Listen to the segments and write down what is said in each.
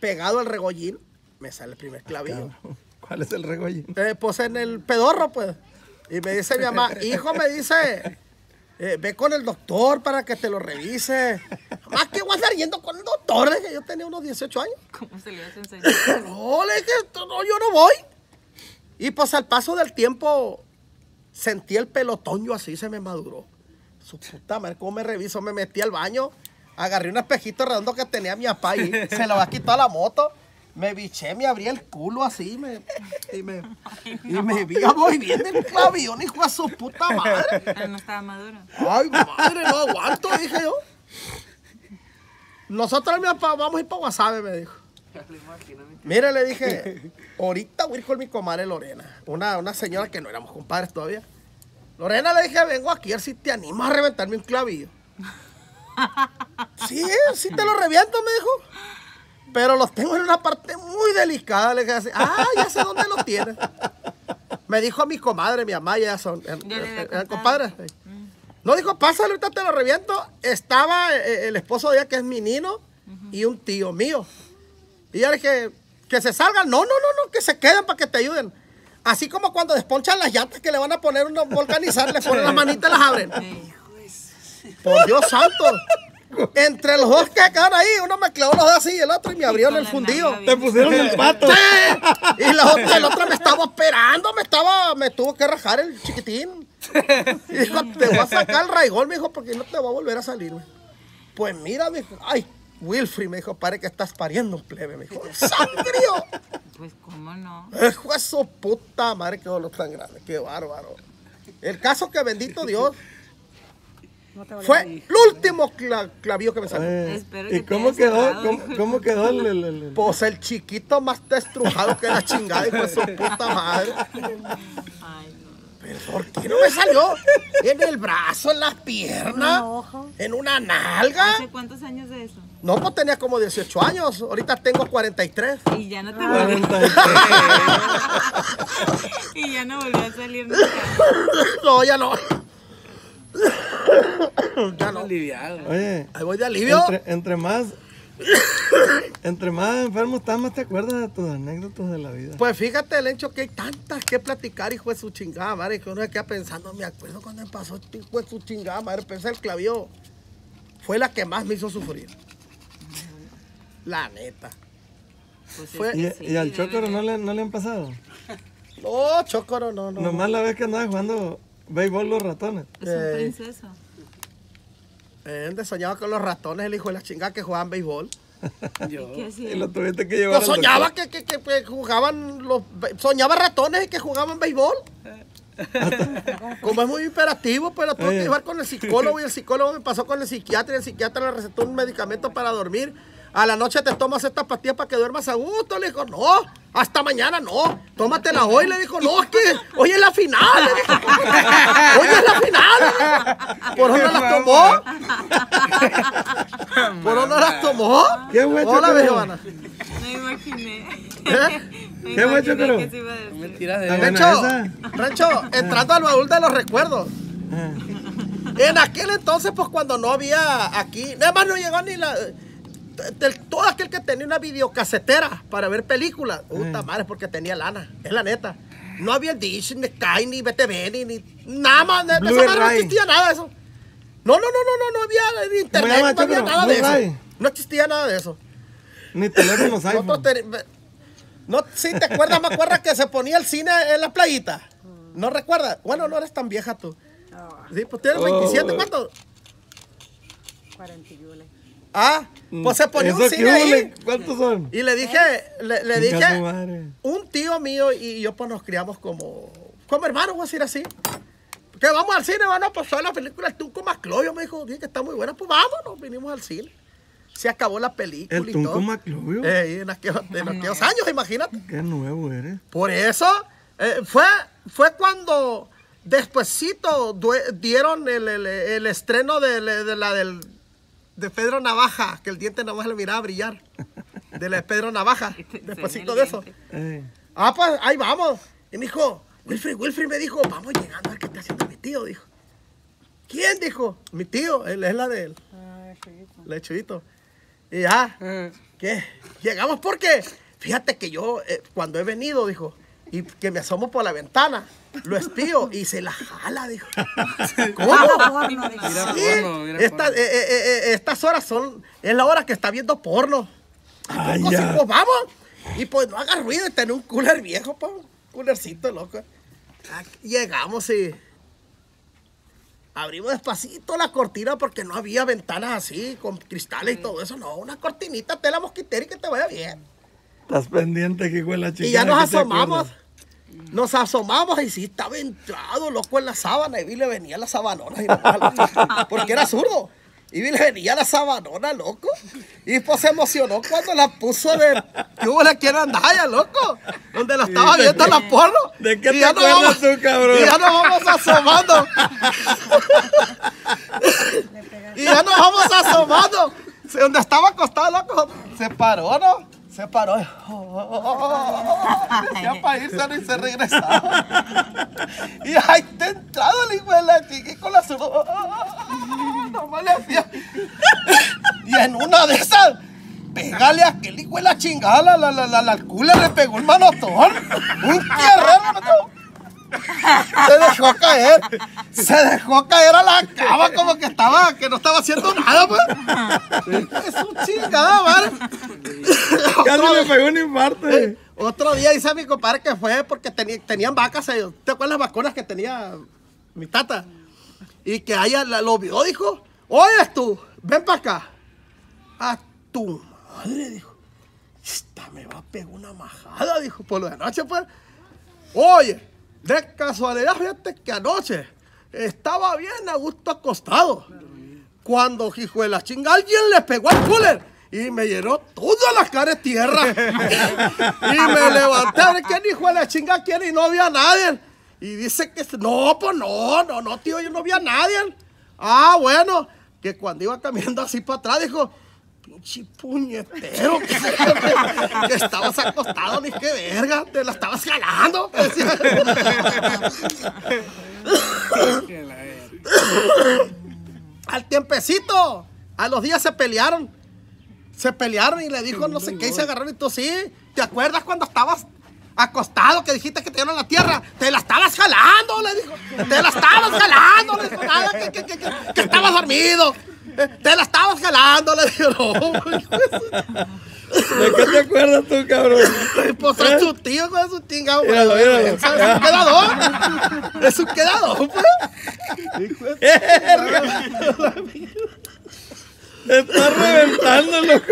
pegado al regollín, me sale el primer clavillo. ¿Cuál es el regollín? Eh, pues en el pedorro, pues. Y me dice mi mamá, hijo, me dice, eh, ve con el doctor para que te lo revise. Más que voy a estar yendo con el doctor, le dije, yo tenía unos 18 años. ¿Cómo se le a enseñar? No, le dije, no, yo no voy. Y pues al paso del tiempo sentí el pelotoño así, se me maduró. Su puta madre, cómo me reviso, me metí al baño, agarré un espejito redondo que tenía mi papá y se lo quitado a la moto. Me biché, me abrí el culo así me, y me, y me vi muy bien del clavillón, hijo de su puta madre. Pero no estaba maduro. Ay, madre, no aguanto, dije yo. Nosotros, mi papá, vamos a ir para Guasave, me dijo. Mire, le dije, ahorita voy a ir con mi comadre Lorena, una, una señora que no éramos compadres todavía. Lorena, le dije, vengo aquí a ver si te animas a reventarme un clavillo. Sí, sí te lo reviento, me dijo. Pero los tengo en una parte muy delicada. Le dije así, ah, ya sé dónde los tienes. Me dijo a mi comadre, mi mamá, ya son, había eh, eh, contado. compadres. No dijo, pásale, ahorita te lo reviento. Estaba eh, el esposo de ella, que es mi nino, y un tío mío. Y yo le dije, que se salgan. No, no, no, no, que se queden para que te ayuden. Así como cuando desponchan las llantas que le van a poner una volcanizar, le ponen las manitas y las abren. Por Dios santo. Entre los dos que quedaron ahí, uno me clavó los dos así y el otro y me abrieron el fundido. Te pusieron el pato. Y la otra, el otro me estaba esperando, me estaba, me tuvo que rajar el chiquitín. Y dijo, te voy a sacar el raigol, me dijo, porque no te va a volver a salir. me. Pues mira, me dijo, ay, Wilfrid, me dijo, pare que estás pariendo un plebe, me dijo, sangrío. Pues, ¿cómo no? Hijo de su puta madre, qué dolor tan grande, qué bárbaro. El caso que bendito Dios fue el último cla- clavío que me salió. Eh, Espero ¿Y que te cómo quedó? ¿Cómo, quedó el, el- el- el- Pues el chiquito más destrujado que la chingada, hijo de su puta madre. Ay, no. ¿Pero por qué no me salió? En el brazo, en las piernas, en una nalga. ¿Hace cuántos años de eso? No, pues tenía como 18 años. Ahorita tengo 43. Y ya no te volvió, 43? y ya no volvió a salir nunca. No, ya no. Ya no. Aliviado. Oye, Ahí voy de alivio. entre, entre más entre más enfermo estás, más te acuerdas de tus anécdotas de la vida. Pues fíjate, Lencho, que hay tantas que platicar, hijo de su chingada madre, que uno se queda pensando, me acuerdo cuando me pasó este hijo de su chingada madre, pensé el clavío. Fue la que más me hizo sufrir. La neta. Pues es Fue- ¿Y, sí, y al Chocoro no le, no le han pasado? No, Chocoro, no, no. Nomás la vez que andaba jugando béisbol los ratones. Es un Eh, princeso. Eh, soñaba con los ratones, el hijo de la chingada que jugaban béisbol. Yo. ¿Qué hacía? Y lo tuviste que llevar No soñaba que, que, que- que jugaban los soñaba ratones y que jugaban béisbol. Como es muy imperativo, pues lo tuve que Eh. llevar con el psicólogo y el psicólogo me pasó con el psiquiatra y el psiquiatra le recetó un medicamento para dormir. A la noche te tomas esta pastilla para que duermas a gusto. Le dijo, no, hasta mañana no. Tómatela hoy. Le dijo, no, es que hoy es la final. Le dijo, hoy es la final. Por dónde las tomó. Por dónde las tomó. Qué Hola. Giovanna. Me imaginé. ¿Eh? Me ¿Qué imaginé Chocoro? que se iba a decir. Mentiras de Rancho. Rancho, entrando al baúl de los recuerdos. Ah, En aquel entonces, pues cuando no había aquí, además no llegó ni la. Todo aquel que tenía una videocasetera para ver películas. Puta madre, porque tenía lana, es la neta. No había Dish, ni Sky, ni BTV, ni, ni nada más. de- de esa madre no existía nada de eso. No, no, no, no, no, no había ni internet, llama, no había nada de eso. No existía nada de eso. Ni teléfonos teni- no, si te acuerdas, me acuerdas que se ponía el cine en la playita. ¿No recuerdas? Bueno, no eres tan vieja tú. Sí, pues tienes 27, Oh. ¿cuánto? 41. Ah, pues se ponía un ¿Eso qué cine ahí. ¿Cuántos son? Y le dije, le, dije, un tío mío y yo pues nos criamos como, como hermanos, voy a decir así. Que vamos al cine, van a pasar la película El Tunco Maclovio, me dijo, "Dije que está muy buena, pues vámonos, vinimos al cine. Se acabó la película El y Tunco todo. Maclovio. Eh, en aquellos, en aquellos años, imagínate. Qué nuevo eres. Por eso eh, fue, fue cuando despuesito dieron el, el- el estreno de, de- de la del de Pedro Navaja, que el diente nada más le miraba brillar. De la de Pedro Navaja. Despuésito de eso. Eh, Ah, pues ahí vamos. Y me dijo, Wilfrid, Wilfrid me dijo, vamos llegando a ver qué está haciendo mi tío, dijo. ¿Quién? Dijo, mi tío, él es la de él, Ah, Chuyito. Y ya, Ah, ¿qué? llegamos porque, fíjate que yo, eh, cuando he venido, dijo, y que me asomo por la ventana, lo espío y se la jala, dijo. ¿Cómo? porno, dijo. Mira Sí, porno, mira esta- porno. eh, eh, eh, eh, estas horas son, es la hora que está viendo porno. Ay, Pues, ya. pues vamos. Y pues no haga ruido y tener un cooler viejo, pa. Un coolercito, loco. Aquí Llegamos y abrimos despacito la cortina porque no había ventanas así, con cristales y todo eso. No, una cortinita, tela mosquitera y que te vaya bien. Estás pendiente que con la chica. y ya nos asomamos. Nos asomamos y sí estaba entrado, loco, en la sábana. Y vi le venía la sabanona. y porque era zurdo. Y vi le venía la sabanona, loco. Y pues se emocionó cuando la puso de. ¿Qué hubo la quiere andalla, loco? Donde la estaba ¿de viendo la porno. de qué Y te ya acuerdas vamos- tú, cabrón? Y ya nos vamos asomando. y ya nos vamos asomando. Donde estaba acostado, loco, se paró, ¿no? Se paró. Decía para irse y se regresaba. Y ahí está entrado el hijo de la chica con la. Nomás le hacía. Y en una de esas, pégale a aquel hijo de la chingada, la, la, la, la, la culo le pegó un manotón. Un tierrero. Se dejó caer. Se dejó caer a la cama como que estaba, que no estaba haciendo nada, pues. Es un chingada, madre. Casi Otro- me pegó un infarto. eh, Otro día dice mi compadre que fue porque tenían vacas ellos. ¿Te acuerdas las vacunas que tenía mi tata? Y que ella la- lo vio, dijo, oye tú, ven para acá. A tu madre, dijo. Esta me va a pegar una majada, dijo, por lo de anoche, pues. Oye, de casualidad, fíjate que anoche estaba bien a gusto acostado. Cuando, hijo de la chinga, alguien le pegó al cooler y me llenó toda la cara de tierra. y me levanté a ver quién hijo de la chinga quién y no había a nadie. Y dice que, no, pues no, no, no, tío, yo no vi a nadie. Ah, bueno, que cuando iba caminando así para atrás, dijo, pinche puñetero, que, que estabas acostado, ni qué verga, te la estabas jalando. Al tiempecito, a los días se pelearon. Se pelearon y le dijo no sé qué y se agarraron y tú sí. ¿Te acuerdas cuando estabas acostado que dijiste que te dieron la tierra? Te la estabas jalando, le dijo. Te la estabas jalando, le dijo. Nada, que, que, que, que, estabas dormido. Eh, Te la estabas jalando, le dijo. No, de su- ¿De qué te acuerdas tú, cabrón? pues es su tío con su. Míralo, míralo. Es un quedador. Es un quedador, pues. De- estás reventando, loco.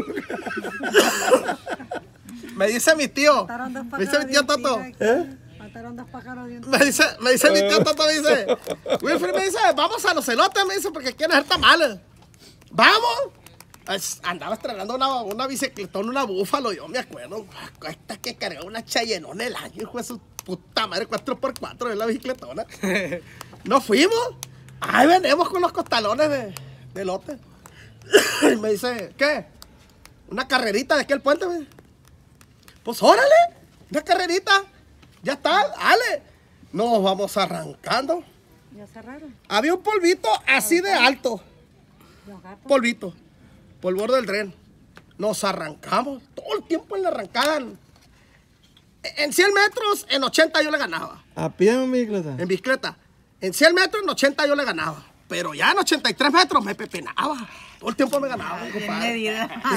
Me dice mi tío. Mataron dos Me dice mi tío de Toto. ¿Eh? Mataron dos pájaros de un Me dice, me dice mi tío Toto, me dice, Wilfred me dice, vamos a los elotes, me dice, porque quieren hacer tamales. ¡Vamos! Es- Andaba estrenando una, una bicicletón, una búfalo, yo me acuerdo. Esta que cargaba una chayenona el año, hijo de su puta madre, 4x4 en la bicicletona. Nos fuimos. Ahí venimos con los costalones de, de elote. y me dice, ¿qué? ¿Una carrerita de aquel puente? Me dice. Pues órale, una carrerita. Ya está, dale. Nos vamos arrancando. Ya cerraron. Había un polvito así de alto. Polvito. Por el borde del tren. Nos arrancamos. Todo el tiempo en la arrancada. En en 100 metros, en 80 yo le ganaba. ¿A pie o en bicicleta? En bicicleta. En 100 metros, en 80 yo le ganaba. Pero ya en 83 metros me pepenaba. Todo el tiempo me ganaba, compadre.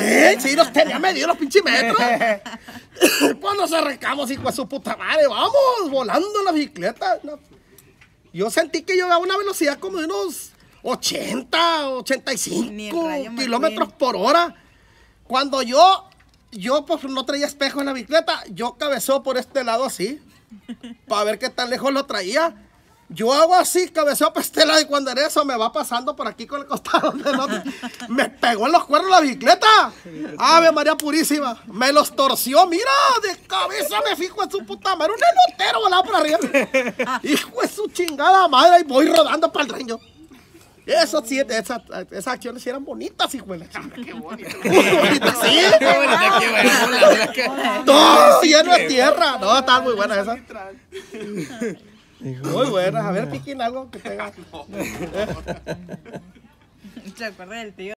¿Eh? Sí, los tenía medidos los pinches metros. Cuando nos arrancamos, hijo de su puta madre, vamos, volando en la bicicleta. Yo sentí que yo iba a una velocidad como de unos 80, Ni el 85 Rayo kilómetros por hora. Cuando yo, yo pues no traía espejo en la bicicleta, yo cabeceo por este lado así, para ver qué tan lejos lo traía. Yo hago así, cabeceo para este lado y cuando en eso me va pasando por aquí con el costado del. Me pegó en los cuernos la bicicleta. Ave María Purísima. Me los torció. Mira, de cabeza me fijo en su puta madre. Un elotero volado por arriba. Hijo de su chingada madre. Y voy rodando para el reño. Eso sí, esas, esas acciones sí eran bonitas, hijo de la chingada. Qué bonitas. Sí, todo lleno de tierra. No, estaban muy buenas esas. Muy buenas. A ver, piquen algo que tenga. ¿Se acuerda del tío?